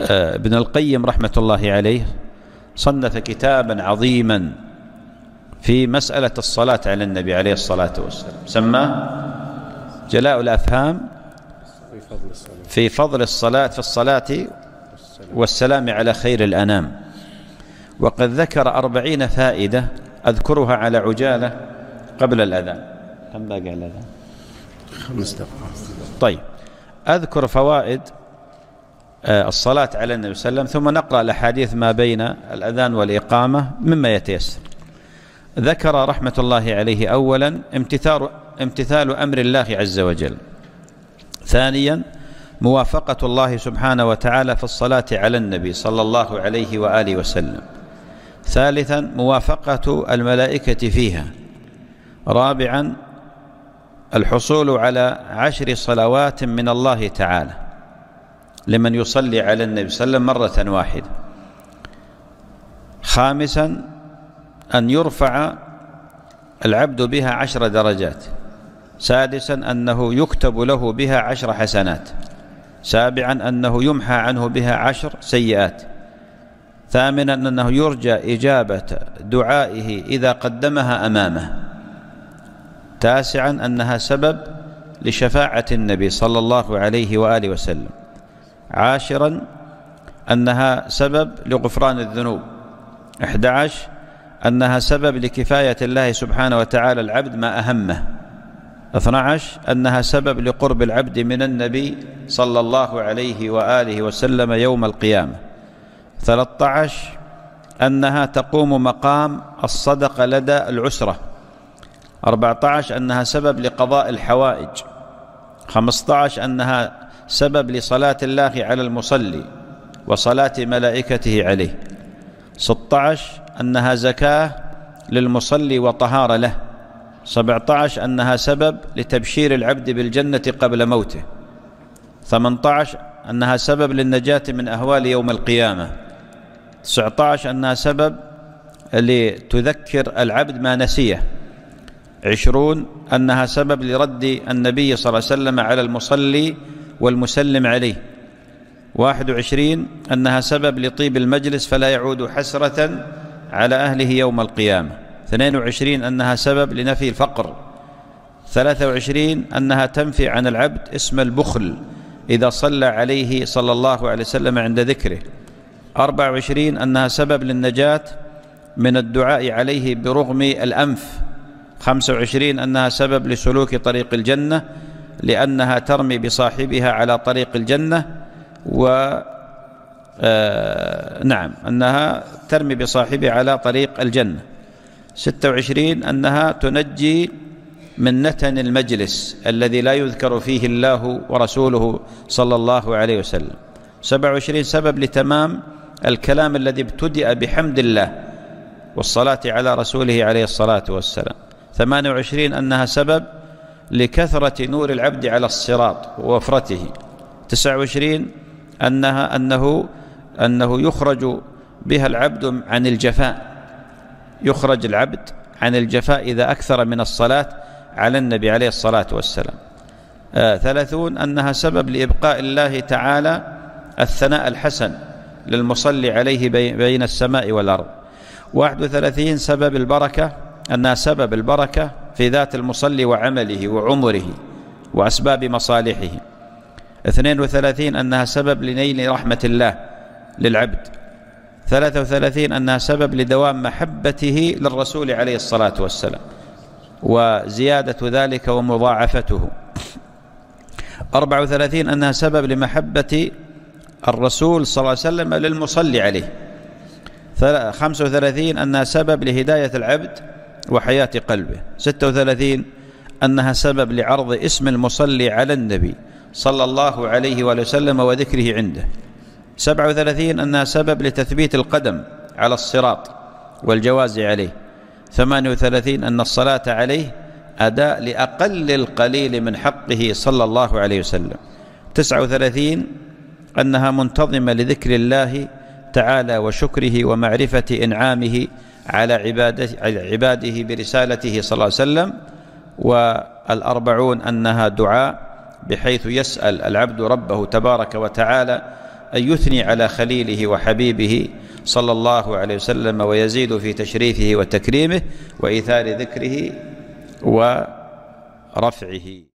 آه، ابن القيم رحمة الله عليه صنف كتابا عظيما في مسألة الصلاة على النبي عليه الصلاة والسلام. سماه جلاء الأفهام في فضل الصلاة في الصلاة والسلام على خير الأنام. وقد ذكر أربعين فائدة أذكرها على عجالة قبل الأذان. كم باقي الأذان؟ خمس دقائق. طيب. أذكر فوائد الصلاة على النبي صلى الله عليه وسلم ثم نقرأ الأحاديث ما بين الأذان والإقامة مما يتيسر. ذكر رحمة الله عليه أولا امتثال, امتثال أمر الله عز وجل. ثانيا موافقة الله سبحانه وتعالى في الصلاة على النبي صلى الله عليه وآله وسلم. ثالثا موافقة الملائكة فيها. رابعا الحصول على عشر صلوات من الله تعالى. لمن يصلي على النبي صلى الله عليه وسلم مرة واحدة. خامسا أن يرفع العبد بها عشر درجات. سادسا أنه يكتب له بها عشر حسنات. سابعا أنه يمحى عنه بها عشر سيئات. ثامنا أنه يرجى إجابة دعائه إذا قدمها أمامه. تاسعا أنها سبب لشفاعة النبي صلى الله عليه وآله وسلم. عاشرا أنها سبب لغفران الذنوب. 11 أنها سبب لكفاية الله سبحانه وتعالى العبد ما أهمه. 12 أنها سبب لقرب العبد من النبي صلى الله عليه وآله وسلم يوم القيامة. 13 أنها تقوم مقام الصدقة لدى العسرة. 14 أنها سبب لقضاء الحوائج. 15 أنها سبب لصلاة الله على المصلي وصلاة ملائكته عليه. 16 أنها زكاة للمصلي وطهارة له. 17 أنها سبب لتبشير العبد بالجنة قبل موته. 18 أنها سبب للنجاة من أهوال يوم القيامة. 19 أنها سبب لتذكر العبد ما نسيه. عشرون أنها سبب لرد النبي صلى الله عليه وسلم على المصلي والمسلم عليه. واحد وعشرين أنها سبب لطيب المجلس فلا يعود حسرة على أهله يوم القيامة. اثنين وعشرين أنها سبب لنفي الفقر. ثلاثة وعشرين أنها تنفي عن العبد اسم البخل إذا صلى عليه صلى الله عليه وسلم عند ذكره. أربع وعشرين أنها سبب للنجاة من الدعاء عليه برغم الأنف. خمسة وعشرين أنها سبب لسلوك طريق الجنة لأنها ترمي بصاحبها على طريق الجنة و آه نعم أنها ترمي بصاحبها على طريق الجنة. ستة وعشرين أنها تنجي من نتن المجلس الذي لا يذكر فيه الله ورسوله صلى الله عليه وسلم. سبع وعشرين سبب لتمام الكلام الذي ابتدأ بحمد الله والصلاة على رسوله عليه الصلاة والسلام. ثمانية وعشرين أنها سبب لكثرة نور العبد على الصراط ووفرته. تسعة وعشرين أنها أنه أنه يخرج بها العبد عن الجفاء. يخرج العبد عن الجفاء إذا أكثر من الصلاة على النبي عليه الصلاة والسلام. آه ثلاثون أنها سبب لإبقاء الله تعالى الثناء الحسن للمصلي عليه بين السماء والأرض. واحد وثلاثين سبب البركة أنها سبب البركة في ذات المصلي وعمله وعمره وأسباب مصالحه. اثنين وثلاثين أنها سبب لنيل رحمة الله للعبد. ثلاثة وثلاثين أنها سبب لدوام محبته للرسول عليه الصلاة والسلام وزيادة ذلك ومضاعفته. أربع وثلاثين أنها سبب لمحبة الرسول صلى الله عليه وسلم للمصلي عليه. خمسة وثلاثين أنها سبب لهداية العبد وحياة قلبه. ستة وثلاثين أنها سبب لعرض اسم المصلي على النبي صلى الله عليه وآله وسلم وذكره عنده. سبعة وثلاثين أنها سبب لتثبيت القدم على الصراط والجواز عليه. ثمانية وثلاثين أن الصلاة عليه أداء لأقل القليل من حقه صلى الله عليه وسلم. تسعة وثلاثين أنها منتظمة لذكر الله تعالى وشكره ومعرفة إنعامه على عبادة عباده برسالته صلى الله عليه وسلم والأربعون أنها دعاء بحيث يسأل العبد ربه تبارك وتعالى أن يثني على خليله وحبيبه صلى الله عليه وسلم ويزيد في تشريفه وتكريمه وإيثار ذكره ورفعه.